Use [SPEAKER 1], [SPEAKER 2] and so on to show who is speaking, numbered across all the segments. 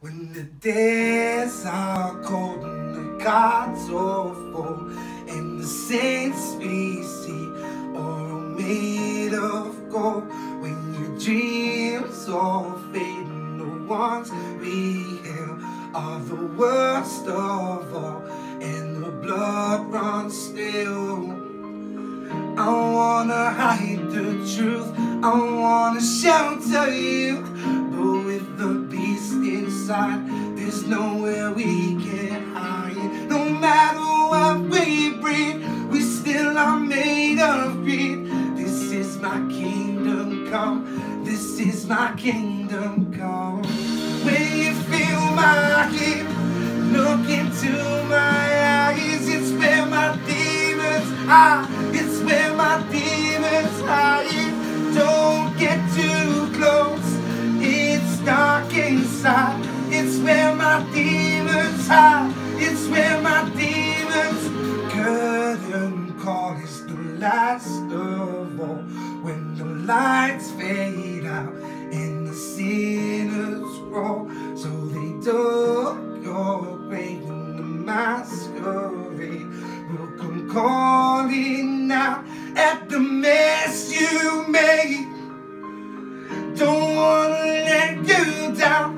[SPEAKER 1] When the days are cold and the gods are full, and the saints we see are all made of gold. When your dreams all fade and the ones we hail are the worst of all, and the blood runs still. I wanna hide the truth, I wanna shelter you, but with the inside, there's nowhere we can hide. No matter what we breed, we still are made of greed. This is my kingdom come, this is my kingdom come. When you feel my heat, look into my eyes, it's where my demons are. It's where my demons hide. Don't get too It's where my demons curtain call is the last of all. When the lights fade out and the sinners roll, so they dug your grave in the masquerade will come calling out at the mess you made. Don't wanna let you down,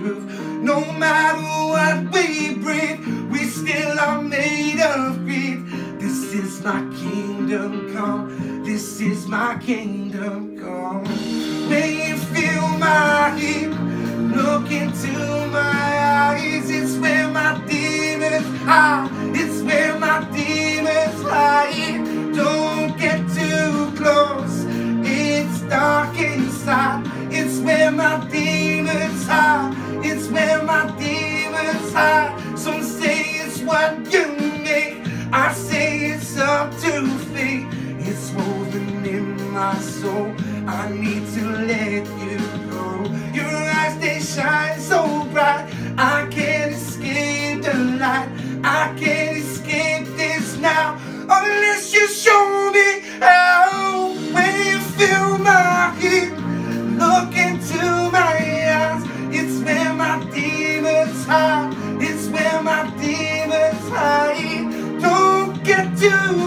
[SPEAKER 1] No matter what we breathe, we still are made of greed. This is my kingdom come. This is my kingdom come. May you feel my heat, look into my eyes. It's where my demons are. It's where my demons hide. Don't get too close. It's dark inside. It's where my demons my soul. I need to let you go. Your eyes they shine so bright. I can't escape the light. I can't escape this now unless you show me how. When you feel my heat, look into my eyes. It's where my demons hide. It's where my demons hide. Don't get too